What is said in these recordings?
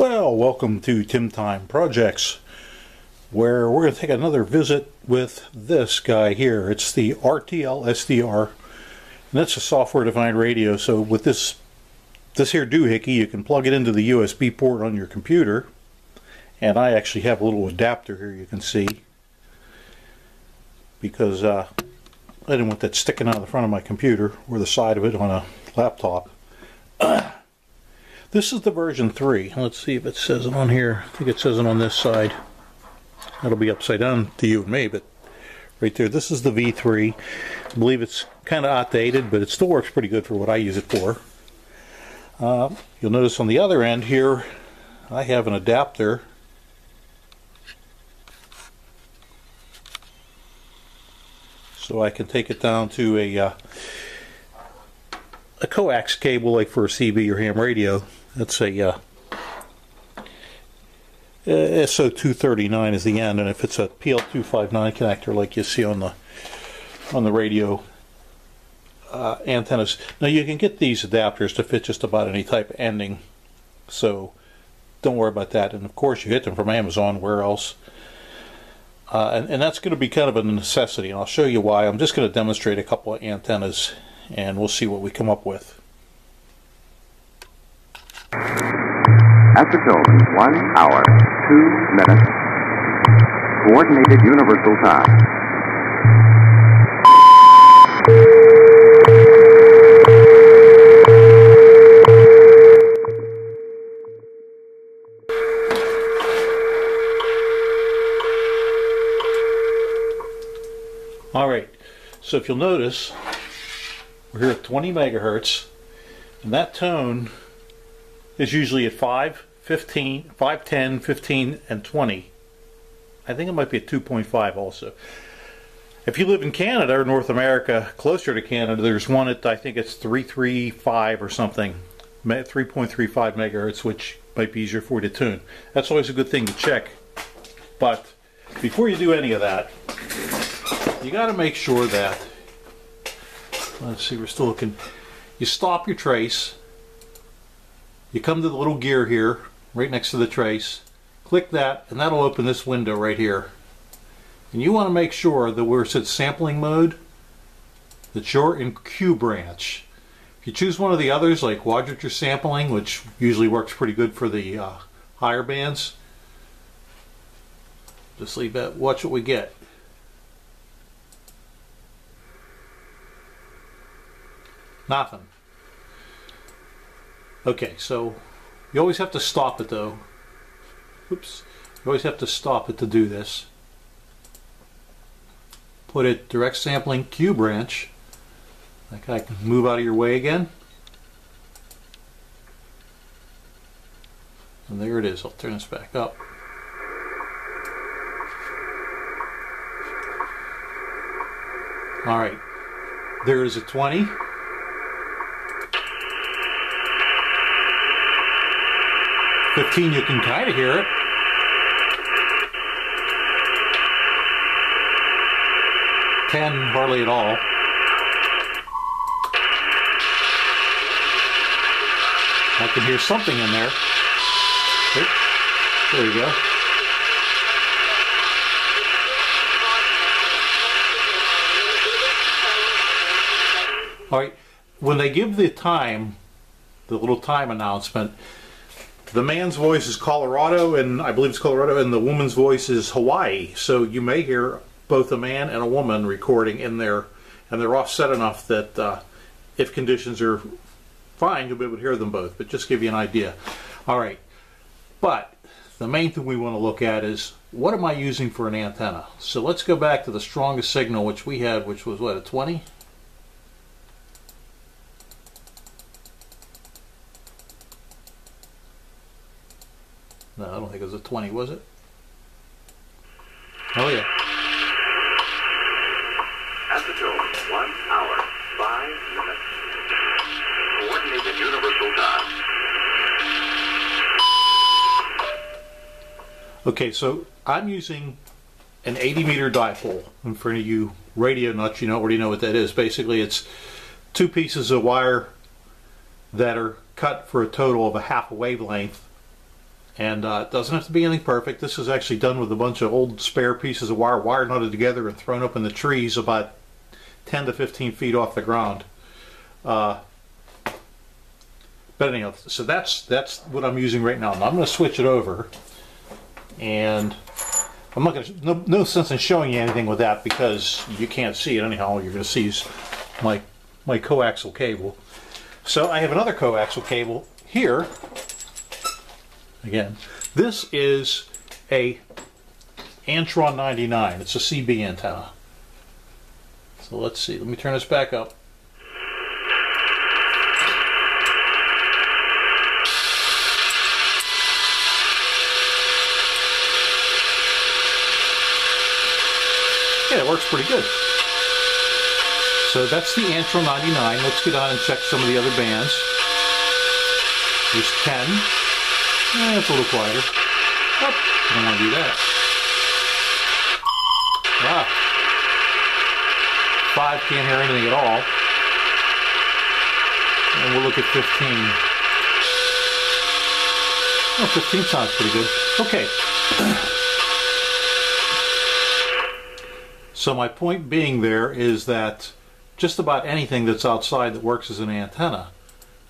Well, welcome to Tim Time Projects, where we're going to take another visit with this guy here. It's the RTL SDR, and that's a software-defined radio. So with this this here doohickey, you can plug it into the USB port on your computer, and I actually have a little adapter here you can see, because uh, I didn't want that sticking out of the front of my computer or the side of it on a laptop. This is the version 3. Let's see if it says it on here. I think it says it on this side. That'll be upside down to you and me, but right there, this is the V3. I believe it's kind of outdated, but it still works pretty good for what I use it for. Uh, you'll notice on the other end here, I have an adapter. So I can take it down to a uh, a coax cable like for a CB or ham radio that's a uh, SO239 is the end, and if it's a PL259 connector like you see on the on the radio uh, antennas. Now you can get these adapters to fit just about any type of ending, so don't worry about that. And of course you get them from Amazon, where else? Uh, and, and that's going to be kind of a necessity, and I'll show you why. I'm just going to demonstrate a couple of antennas, and we'll see what we come up with. At the tone, one hour, two minutes. Coordinated Universal Time. All right, so if you'll notice, we're here at 20 megahertz, and that tone is usually at 5, 15, 5, 10, 15, and 20. I think it might be at 2.5 also. If you live in Canada or North America, closer to Canada, there's one at I think it's 335 or something, 3.35 megahertz, which might be easier for you to tune. That's always a good thing to check. But before you do any of that, you got to make sure that, let's see, we're still looking, you stop your trace, you come to the little gear here, right next to the trace, click that, and that'll open this window right here. And you want to make sure that where it says sampling mode, that you're in Q branch. If you choose one of the others, like quadrature sampling, which usually works pretty good for the uh, higher bands, just leave that, watch what we get. Nothing. Okay, so you always have to stop it though. Oops. You always have to stop it to do this. Put it direct sampling Q branch. Like I can move out of your way again. And there it is. I'll turn this back up. All right. There is a 20. 15 you can kind of hear it. Ten hardly at all. I can hear something in there. There you go. All right, when they give the time, the little time announcement, the man's voice is Colorado, and I believe it's Colorado, and the woman's voice is Hawaii. So you may hear both a man and a woman recording in there, and they're offset enough that uh, if conditions are fine, you'll be able to hear them both. But just give you an idea. All right, but the main thing we want to look at is what am I using for an antenna? So let's go back to the strongest signal which we had, which was what a 20. No, I don't think it was a 20, was it? Oh, yeah. Altitude, one hour, five minutes. Coordinated universal time. Okay, so I'm using an 80 meter dipole. And for any of you radio nuts, you know, already know what that is. Basically, it's two pieces of wire that are cut for a total of a half a wavelength And uh, it doesn't have to be anything perfect. This is actually done with a bunch of old spare pieces of wire, wire knotted together and thrown up in the trees about 10 to 15 feet off the ground. Uh, but anyhow, so that's that's what I'm using right now. Now I'm going to switch it over, and I'm not going to no, no sense in showing you anything with that because you can't see it anyhow. All you're going to see is my my coaxial cable. So I have another coaxial cable here. Again, this is a Antron 99. It's a CB antenna. So let's see. Let me turn this back up. Yeah, it works pretty good. So that's the Antron 99. Let's get on and check some of the other bands. There's 10. Eh, it's a little quieter. Oh, don't want to do that. Ah. 5 can't hear anything at all. And we'll look at 15. Oh, 15 sounds pretty good. Okay. So my point being there is that just about anything that's outside that works as an antenna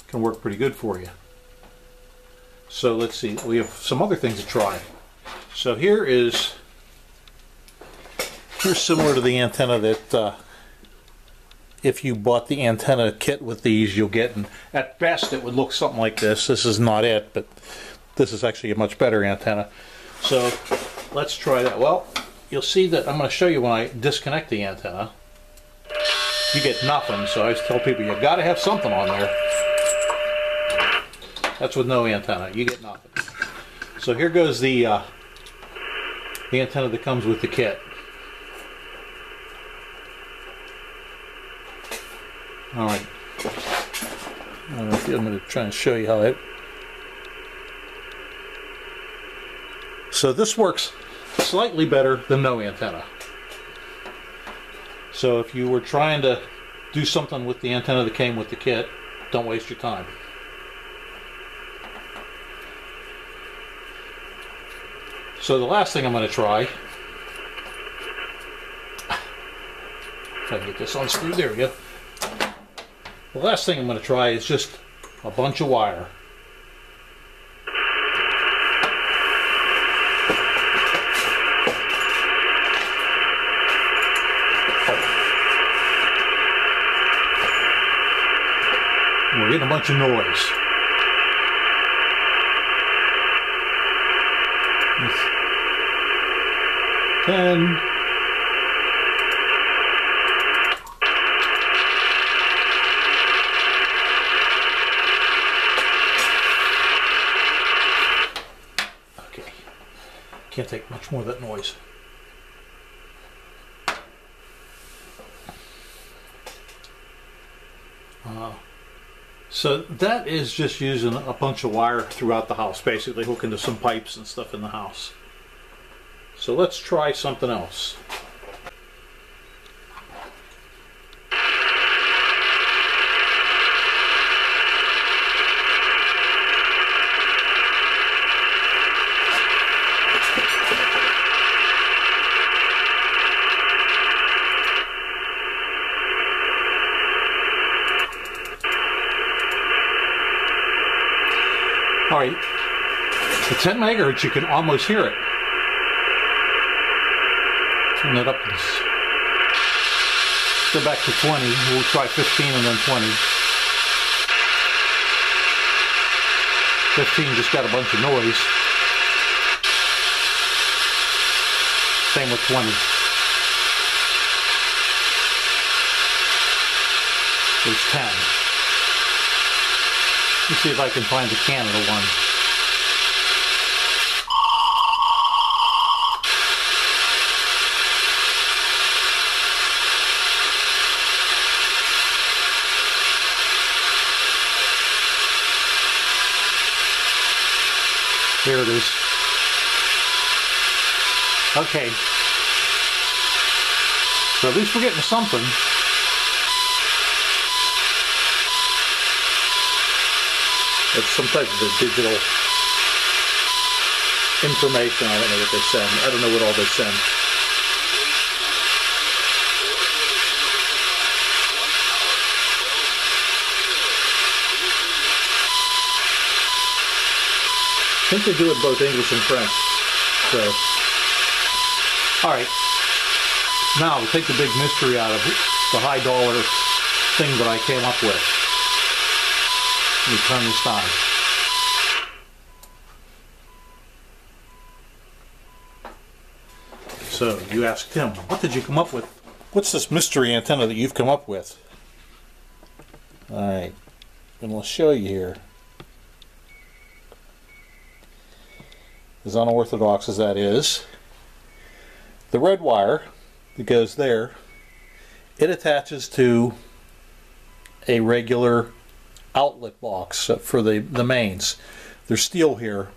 can work pretty good for you. So let's see, we have some other things to try. So here is, here's similar to the antenna that uh, if you bought the antenna kit with these you'll get, and at best it would look something like this. This is not it, but this is actually a much better antenna. So let's try that. Well, you'll see that I'm going to show you when I disconnect the antenna. You get nothing, so I always tell people you got to have something on there. That's with no antenna. You get nothing. So here goes the uh, the antenna that comes with the kit. All right. I'm going to try and show you how it. So this works slightly better than no antenna. So if you were trying to do something with the antenna that came with the kit, don't waste your time. So the last thing I'm going to try, if I can get this unscrewed, there we go. The last thing I'm going to try is just a bunch of wire. We're getting a bunch of noise. Ten. Okay. Can't take much more of that noise. Uh, so that is just using a bunch of wire throughout the house, basically hooking to some pipes and stuff in the house. So let's try something else. All right, at 10 megahertz, you can almost hear it. Turn it up. Let's go back to 20. We'll try 15 and then 20. 15 just got a bunch of noise. Same with 20. There's 10. Let's see if I can find the Canada one. Here it is. Okay. So at least we're getting something. It's some type of digital information. I don't know what they send. I don't know what all they send. Think they do it both English and French. So, all right. Now, to take the big mystery out of the high dollar thing that I came up with. Let me turn this on. So, you asked him, what did you come up with? What's this mystery antenna that you've come up with? All right. And I'll show you here. As unorthodox as that is, the red wire that goes there, it attaches to a regular outlet box for the, the mains. There's steel here,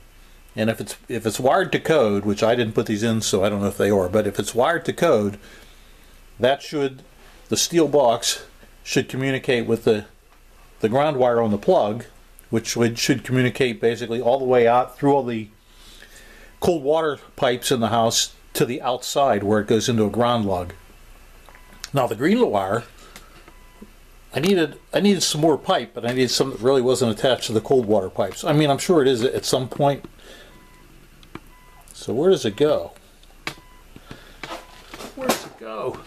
and if it's if it's wired to code, which I didn't put these in, so I don't know if they are, but if it's wired to code, that should the steel box should communicate with the the ground wire on the plug, which would, should communicate basically all the way out through all the cold water pipes in the house to the outside where it goes into a ground lug. Now the green wire, I needed I needed some more pipe, but I needed some that really wasn't attached to the cold water pipes. I mean, I'm sure it is at some point. So where does it go? Where does it go?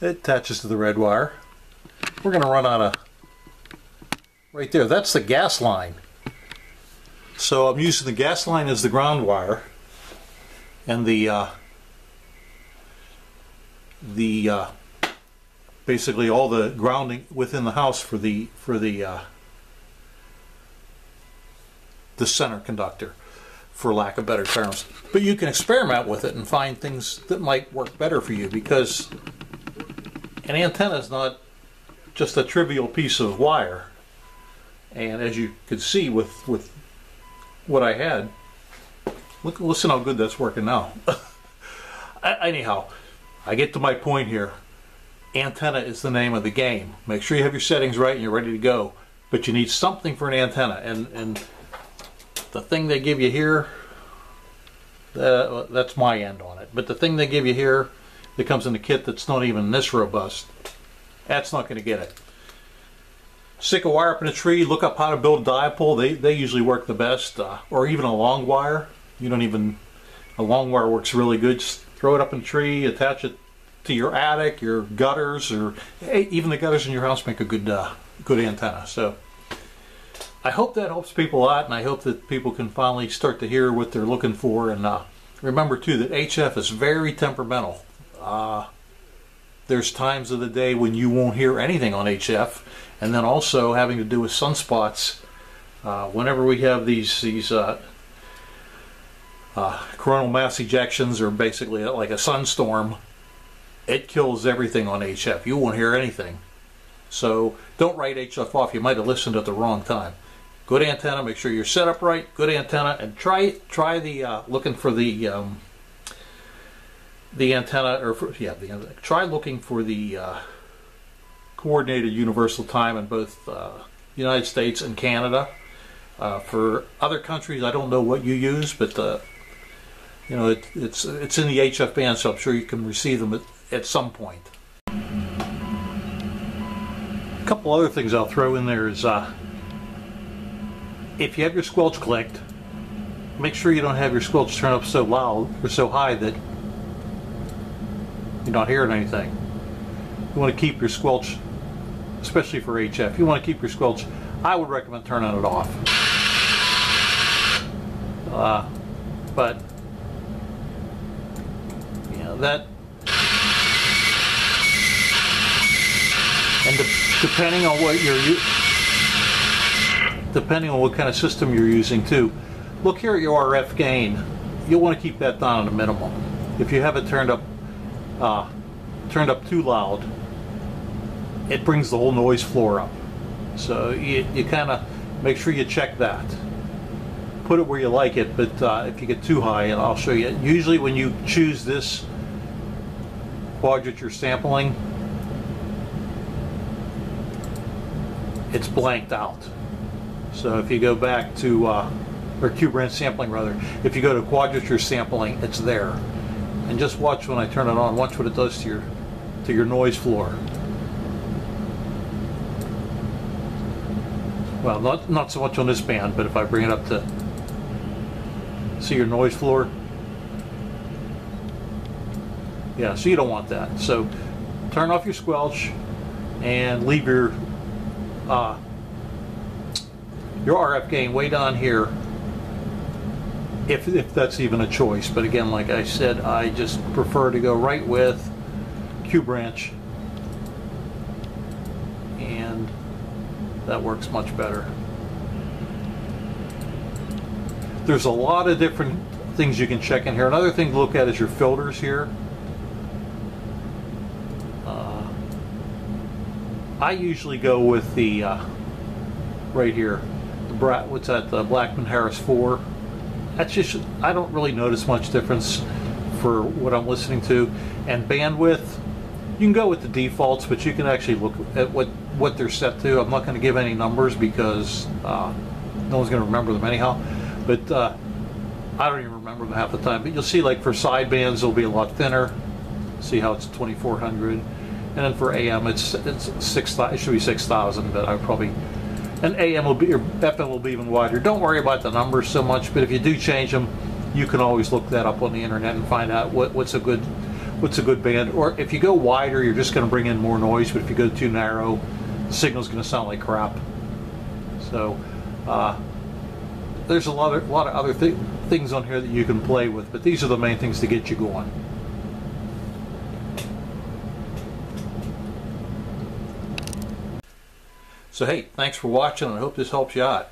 It attaches to the red wire. We're going to run out of right there. That's the gas line. So I'm using the gas line as the ground wire and the uh, the uh, basically all the grounding within the house for the for the uh, the center conductor for lack of better terms. But you can experiment with it and find things that might work better for you because an antenna is not just a trivial piece of wire. And as you can see with with what I had. Look, listen how good that's working now. Anyhow, I get to my point here. Antenna is the name of the game. Make sure you have your settings right and you're ready to go. But you need something for an antenna. And, and the thing they give you here, that's my end on it. But the thing they give you here that comes in the kit that's not even this robust, that's not going to get it stick a wire up in a tree, look up how to build a dipole. They, they usually work the best. Uh, or even a long wire. You don't even, a long wire works really good. Just throw it up in a tree, attach it to your attic, your gutters, or hey, even the gutters in your house make a good, uh, good antenna. So I hope that helps people out, and I hope that people can finally start to hear what they're looking for. And uh, remember too that HF is very temperamental. Uh, there's times of the day when you won't hear anything on HF and then also having to do with sunspots. Uh, whenever we have these these uh, uh, coronal mass ejections, or basically like a sunstorm, it kills everything on HF. You won't hear anything. So don't write HF off. You might have listened at the wrong time. Good antenna. Make sure you're set up right. Good antenna, and try try the uh, looking for the um, the antenna, or for, yeah, the, try looking for the uh, coordinated universal time in both uh, United States and Canada. Uh, for other countries, I don't know what you use, but uh, you know it, it's it's in the HF band, so I'm sure you can receive them at, at some point. A couple other things I'll throw in there is uh, if you have your squelch clicked, make sure you don't have your squelch turned up so loud or so high that you're not hearing anything. You want to keep your squelch especially for HF. If you want to keep your squelch, I would recommend turning it off. Uh, but, you know, that, and de depending on what you're, depending on what kind of system you're using too, look here at your RF gain. You'll want to keep that down at a minimum. If you have it turned up, uh, turned up too loud, it brings the whole noise floor up. So you, you kind of make sure you check that. Put it where you like it, but uh, if you get too high, and I'll show you. Usually when you choose this quadrature sampling, it's blanked out. So if you go back to, uh, or Q branch sampling rather, if you go to quadrature sampling, it's there. And just watch when I turn it on, watch what it does to your, to your noise floor. Well, not, not so much on this band, but if I bring it up to, see your noise floor? Yeah, so you don't want that. So turn off your squelch and leave your uh, your RF gain way down here if, if that's even a choice. But again, like I said, I just prefer to go right with Q branch and that works much better. There's a lot of different things you can check in here. Another thing to look at is your filters here. Uh, I usually go with the uh, right here, the Bra what's that? The Blackman Harris 4. That's just I don't really notice much difference for what I'm listening to. And bandwidth, you can go with the defaults, but you can actually look at what what they're set to. I'm not going to give any numbers because uh, no one's going to remember them anyhow. But uh, I don't even remember them half the time. But you'll see, like for sidebands, they'll be a lot thinner. See how it's 2400, and then for AM, it's it's six. It should be 6000, but I probably and AM will be FM will be even wider. Don't worry about the numbers so much, but if you do change them, you can always look that up on the internet and find out what, what's a good what's a good band. Or if you go wider, you're just going to bring in more noise. But if you go too narrow, the signal's going to sound like crap. So. Uh, there's a lot of, a lot of other th things on here that you can play with, but these are the main things to get you going. So hey, thanks for watching, and I hope this helps you out.